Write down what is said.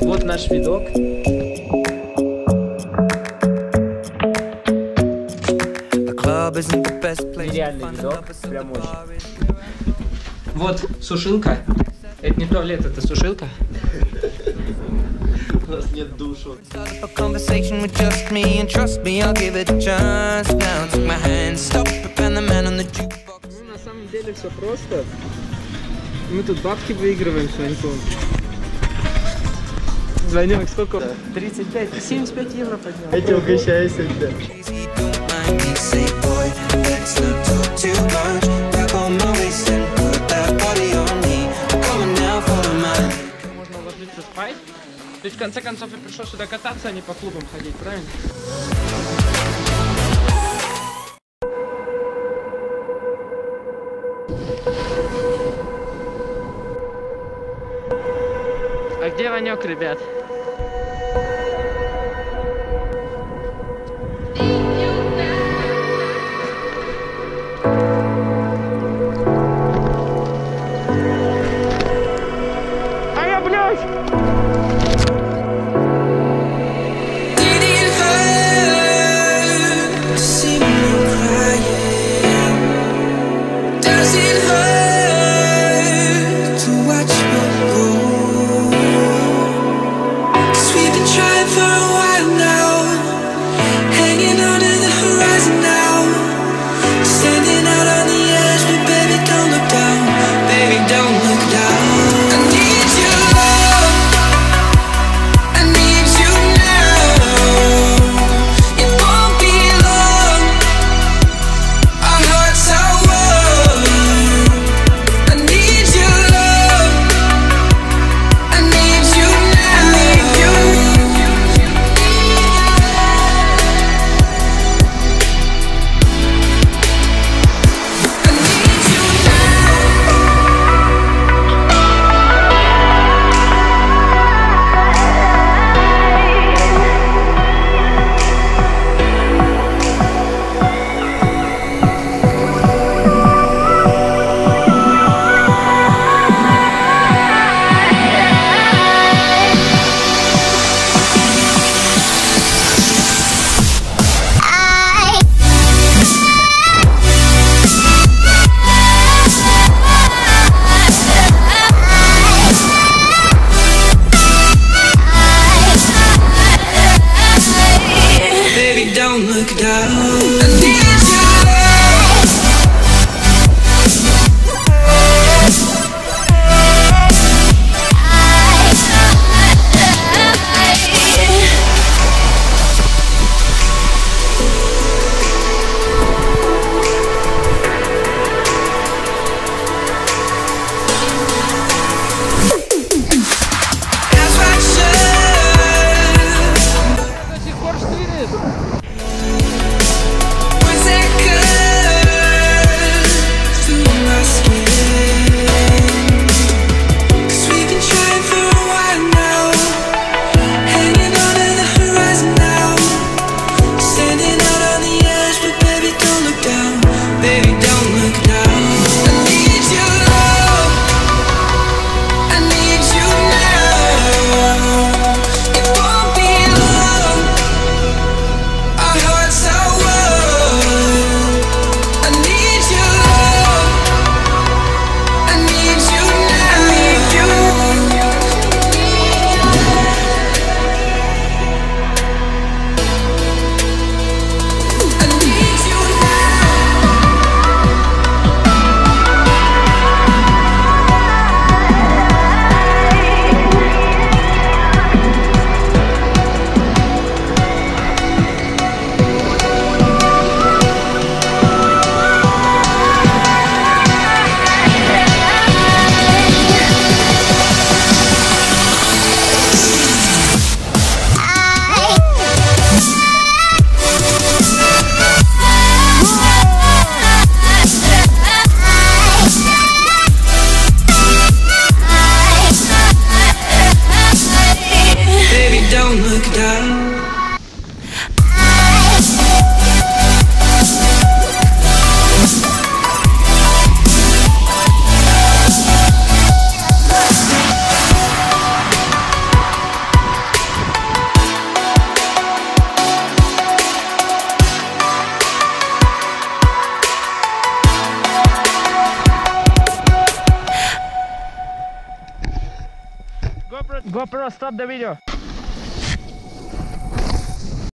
Вот наш видок. The club isn't the best place to Нереальный видок, прям очень. Вот сушилка. Это не туалет, это сушилка. У нас нет душу. Ну, на самом деле все просто. Мы тут бабки выигрываем с Ваньком. Ванек, сколько? 35, 75 евро поднял. Эти угощайся. Можно ложиться спать. То есть, в конце концов, я пришел сюда кататься, а не по клубам ходить, правильно? Где Ванек, ребят? crocodile GoPro, stop the video.